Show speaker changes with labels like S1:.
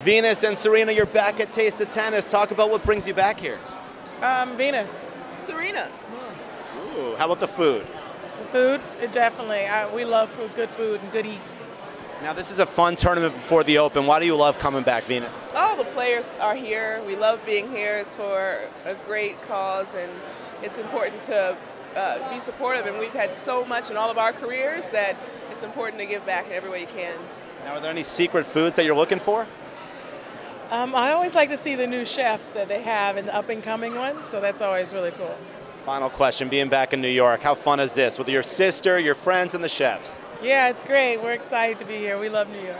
S1: Venus and Serena, you're back at Taste of Tennis. Talk about what brings you back here.
S2: Um, Venus.
S3: Serena.
S1: Ooh, how about the food?
S2: Food, definitely. I, we love food, good food and good eats.
S1: Now, this is a fun tournament before the Open. Why do you love coming back, Venus?
S3: All the players are here. We love being here. It's for a great cause, and it's important to uh, be supportive. And we've had so much in all of our careers that it's important to give back in every way you can.
S1: Now, are there any secret foods that you're looking for?
S2: Um, I always like to see the new chefs that they have and the up and coming ones, so that's always really cool.
S1: Final question, being back in New York, how fun is this with your sister, your friends, and the chefs?
S2: Yeah, it's great. We're excited to be here. We love New York.